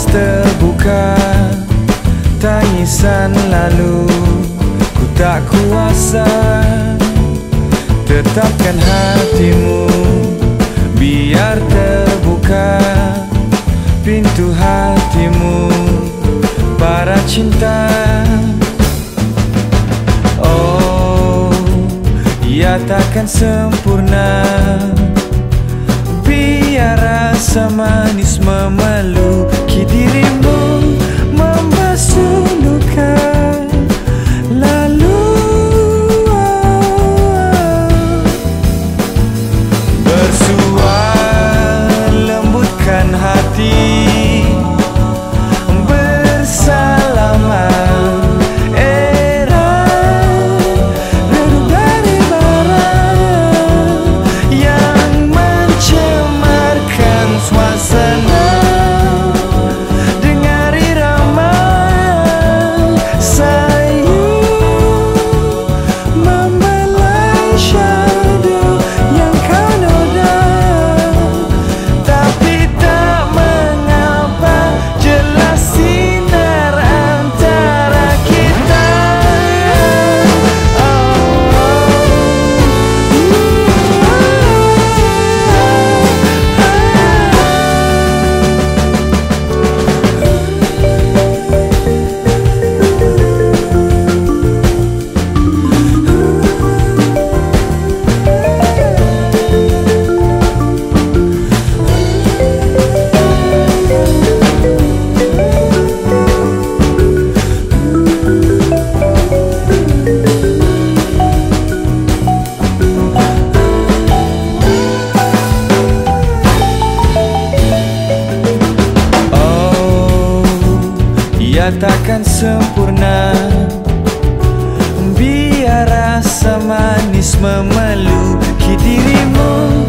puas terbuka Tangisan lalu Ku tak kuasa. Tetapkan hatimu Biar terbuka. Pintu hatimu Para cinta. Oh Ia takkan sempurna ia takkan sempurna. Biar rasa manis memeluki dirimu